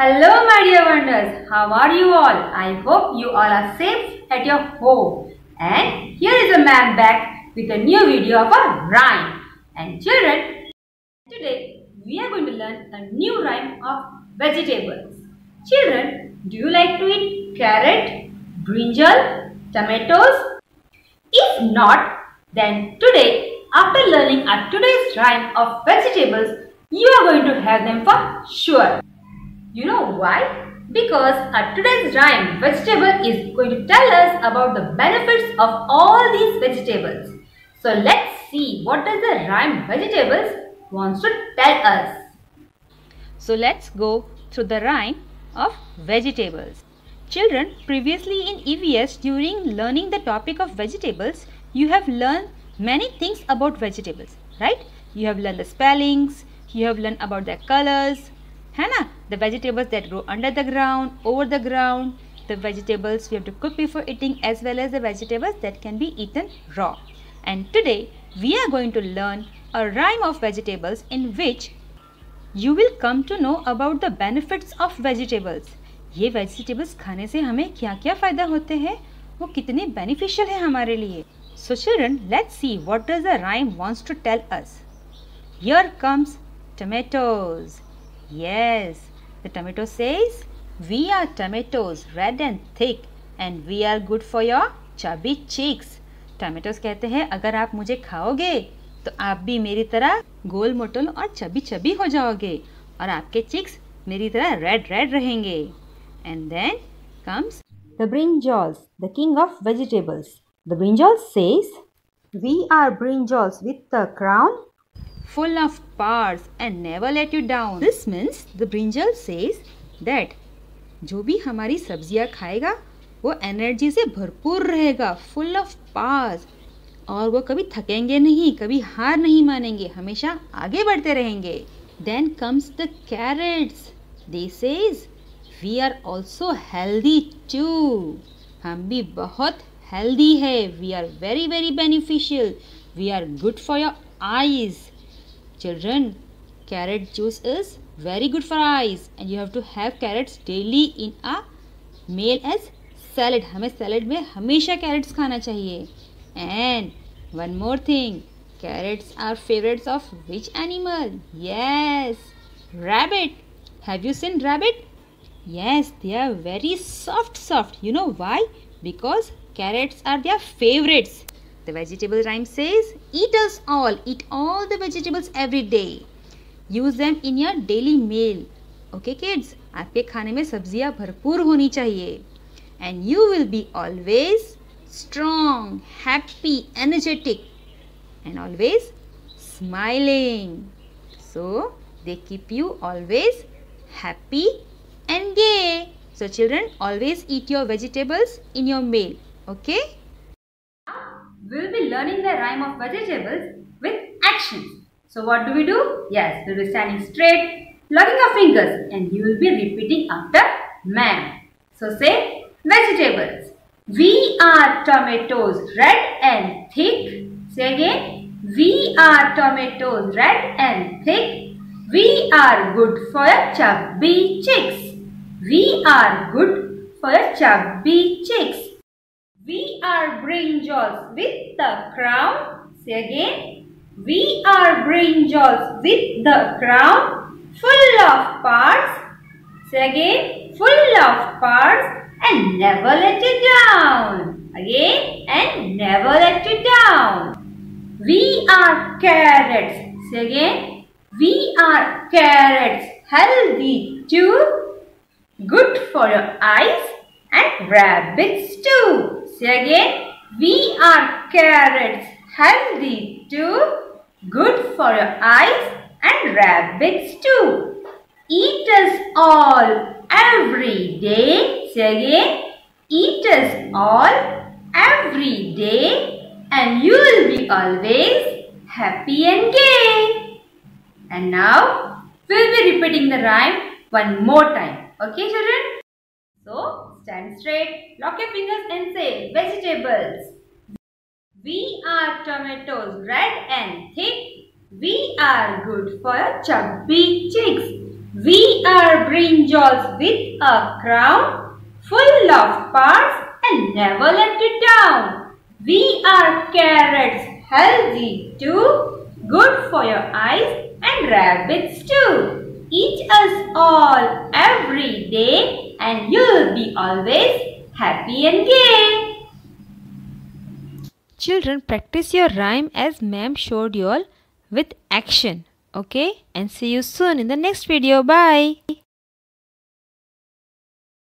Hello my dear wonders, how are you all? I hope you all are safe at your home. And here is a man back with a new video of a rhyme. And children, today we are going to learn a new rhyme of vegetables. Children, do you like to eat carrot, brinjal, tomatoes? If not, then today after learning our today's rhyme of vegetables, you are going to have them for sure. You know why? Because our today's rhyme vegetable is going to tell us about the benefits of all these vegetables. So let's see what does the rhyme vegetables wants to tell us. So let's go through the rhyme of vegetables. Children, previously in EVS during learning the topic of vegetables, you have learned many things about vegetables, right? You have learned the spellings, you have learned about their colors, ना the vegetables that grow under the ground over the ground the vegetables we have to cook before eating as well as the vegetables that can be eaten raw and today we are going to learn a rhyme of vegetables in which you will come to know about the benefits of vegetables ये vegetables खाने से हमें क्या क्या फ़ायदा होते हैं वो कितने beneficial है हमारे लिए So children, let's see what does the rhyme wants to tell us. Here comes tomatoes. Yes, the tomato says, We are tomatoes, red and thick, and we are good for your chubby cheeks. Tomatoes कहते हैं अगर आप मुझे खाओगे तो आप भी मेरी तरह गोल मोटल और चबी चबी हो जाओगे और आपके चिक्स मेरी तरह रेड रेड रहेंगे and then comes the brinjals the king of vegetables the brinjal says we are brinjals with the crown full of powers and never let you down. This means the brinjal says that जो भी हमारी सब्ज़ियाँ खाएगा, वो energy से भरपूर रहेगा full of powers और वो कभी थकेंगे नहीं, कभी हार नहीं मानेंगे, हमेशा आगे बढ़ते रहेंगे. Then comes the carrots they says we are also healthy too हम भी बहुत हेल्दी है. We are very very beneficial we are good for your eyes Children, carrot juice is very good for eyes and you have to have carrots daily in a meal as salad. हमें salad में हमेशा carrots खाना चाहिए. And one more thing, carrots are favorites of which animal? Yes, rabbit. Have you seen rabbit? Yes, they are very soft soft. You know why? Because carrots are their favorites. The vegetable rhyme says, Eat us all, eat all the vegetables every day. Use them in your daily meal. Okay kids, आपके खाने में सब्जियां भरपूर होनी चाहिए. And you will be always strong, happy, energetic and always smiling. So, they keep you always happy and gay. So children, always eat your vegetables in your meal. Okay? learning the rhyme of vegetables with actions. So what do we do? Yes, we will be standing straight, plugging our fingers and you will be repeating after man. So say vegetables. We are tomatoes red and thick. Say again. We are tomatoes red and thick. We are good for chubby chicks. We are good for chubby chicks. We are brinjals with the crown. Say again. We are brinjals with the crown full of parts. Say again. Full of parts and never let you down. Again and never let you down. We are carrots. Say again. We are carrots. Healthy too. Good for your eyes and rabbits too. Say again. We are carrots. Healthy too. Good for your eyes and rabbits too. Eat us all every day. Say again. Eat us all every day and you will be always happy and gay. And now we'll be repeating the rhyme one more time. Okay children? So Stand straight, lock your fingers and say vegetables. We are tomatoes, red and thick. We are good for chubby chicks. We are brinjals with a crown, full of parts and never let it down. We are carrots, healthy too, good for your eyes and rabbits too. Eat us all every day and you'll be always happy and gay. Children, practice your rhyme as ma'am showed you all with action. Okay? And see you soon in the next video. Bye.